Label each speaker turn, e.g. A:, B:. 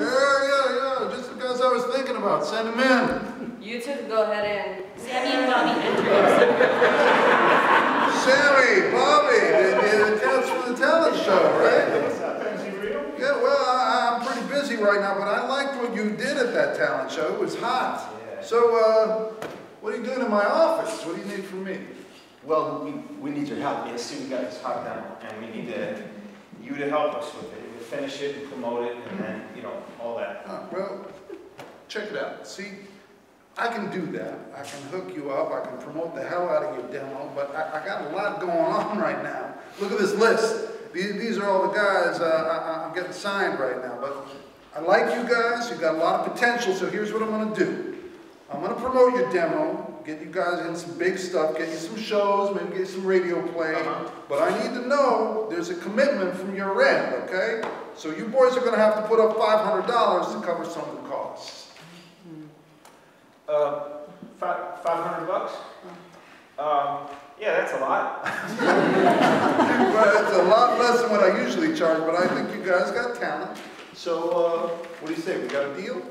A: Yeah, yeah, yeah, just the guys I was thinking about, send them in.
B: You two can go ahead and.
C: Sammy and Bobby Hendricks.
A: Sammy, Bobby, the, the cats from the talent show, right?
D: What's up, MC Real?
A: Yeah, well, I, I'm pretty busy right now, but I liked what you did at that talent show. It was hot.
D: Yeah.
A: So, uh, what are you doing in my office? What do you need from me?
D: Well, we, we need your help. Yes, see, we got this hot demo, and we need to, you to help us with it. We finish it and promote it, and then, you know, all that.
A: Uh, well, check it out. See, I can do that. I can hook you up. I can promote the hell out of your demo, but I, I got a lot going on right now. Look at this list. These, these are all the guys uh, I, I'm getting signed right now, but I like you guys. You've got a lot of potential, so here's what I'm going to do. I'm going to promote your demo, get you guys in some big stuff, get you some shows, maybe get you some radio play.
D: Uh-huh.
A: But I need to know there's a commitment from your end, okay? So you boys are going to have to put up $500 to cover some of the costs.
D: Uh, five, five hundred bucks? Um, yeah, that's a lot.
A: Well, it's a lot less than what I usually charge, but I think you guys got talent. So, uh, what do you say, we got a deal?